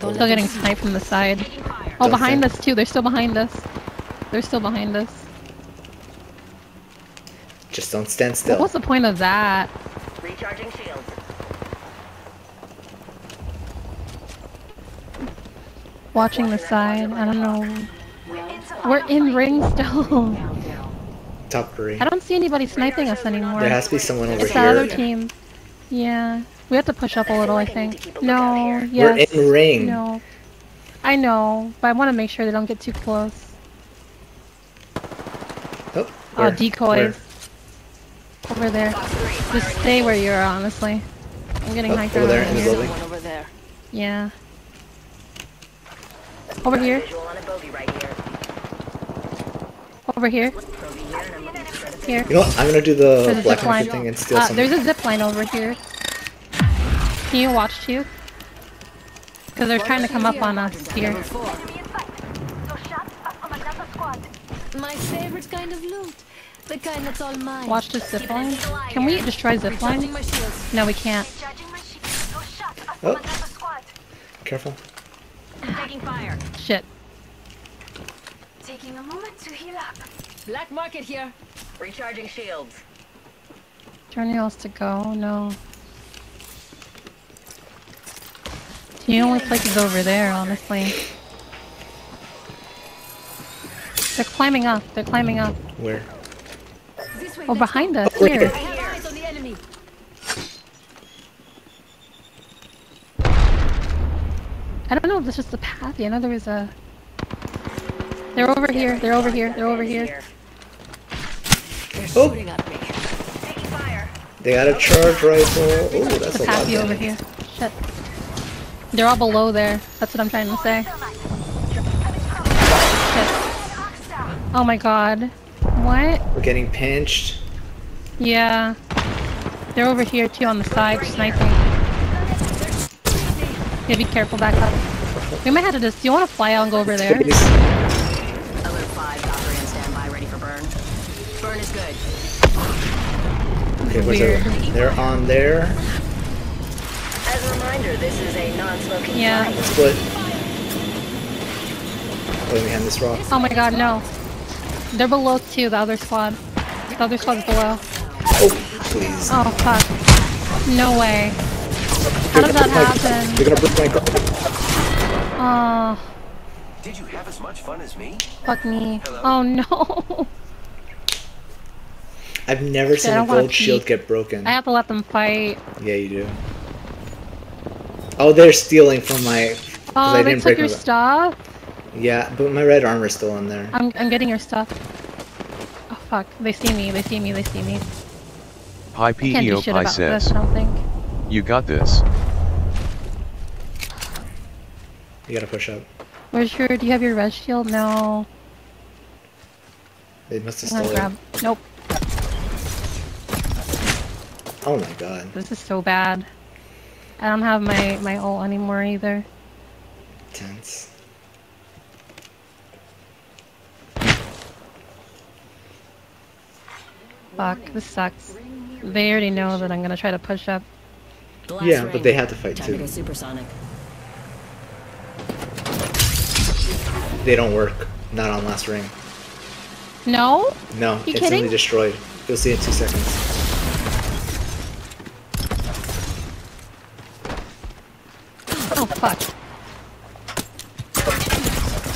Still getting sniped from the side. Oh, Don't behind think- us too. They're still behind us. They're still behind us. Just don't stand still. What's the point of that? Recharging shields. Watching the side. I don't know. We're in ring still. Top three. I don't see anybody sniping us anymore. There has to be someone over It's that other team. Yeah. We have to push up a little, I think. No. We're Yes. in ring. No. I know, but I want to make sure they don't get too close. Oh, Oh, where? decoys. Over there. Just stay where you are, honestly. I'm getting Oh, high over there in the over there. Yeah. Over here. Visual on a bogey right here. Over here. Here, and I'm looking to spread a Here. You know what? I'm gonna do the black line. thing and steal Uh, some. there's a zip line over here. Can you watch too? Because they're trying to come up on us here. My favorite kind of loot. The kind that's all mine. Watch this zip line. Can we destroy zip Recharging line? No, we can't. Oh. Careful. Taking fire. Shit. Taking a moment to heal up. Black market here. Recharging shields. Journey else to go. No. The only place is over there, honestly. They're climbing up. They're climbing up. Where? This. Oh, behind us. Over Here. here. I have eyes on the enemy. I don't know if this is the path. Yeah, no, there was a. They're over here. They're over here. They're over here. They're Oh. shooting at me. Taking fire. They got a charge rifle. Oh, that's The a lot. pathy over here. Shit. They're all below there. That's what I'm trying to say. Shit. Oh my god. What? We're getting pinched. Yeah. They're over here too on the side sniping. Yeah, be careful back up. We might have to just. Do you want to fly out and go over there? Alert 5, Docker in standby, ready for burn. Burn is good. Okay, where's Weird. everyone? They're on there. As a reminder, this is a non-smoking Yeah. zone. Let's split. Oh, behind this rock. Oh my god, no. They're below too, the other squad. The other squad's below. Oh, please. Oh fuck. No way. How did that happen? They're gonna break my car. Oh, Did you have as much fun as me? fuck me. Oh no. I've never seen a gold shield get broken. I have to let them fight. Yeah, you do. Oh, they're stealing from my. Oh, I they didn't took break your my- stuff? Yeah, but my red armor's still in there. I'm, I'm getting your stuff. Oh fuck. They see me, they see me, they see me. Pi I can't do PEO shit Pi about says, this, I don't think. You got this. You gotta push up. Where's your, do you have your red shield? No. They must have stolen. grab, nope. Oh my god. This is so bad. I don't have my, my ult anymore either. Tense. Fuck, this sucks. They already know that I'm gonna try to push up. Yeah, but they had to fight Time to too. supersonic. They don't work. Not on last ring. No? No, You instantly kidding? destroyed. You'll see in two seconds. Oh fuck.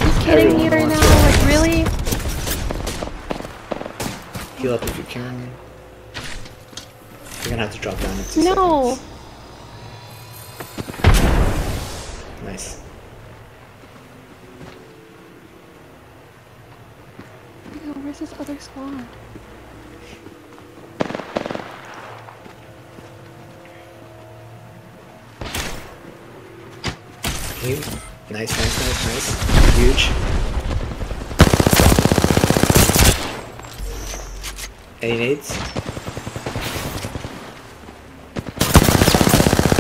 you kidding me right now? Like really? Heal up if you can. You're gonna have to drop down two No. seconds. Nice. Yo, where's this other squad? You. Nice, nice, nice, nice. Huge. Any nades?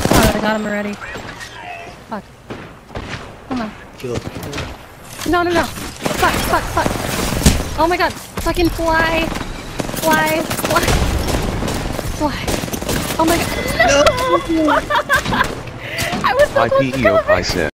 Oh, I got him already. Fuck. Come on. Heal up. No, no, no. Fuck, fuck, fuck. Oh my god. Fucking fly. Fly. Fly. Fly. Oh my god. No! I was so Pi close to PEO killing Pi says.